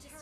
turret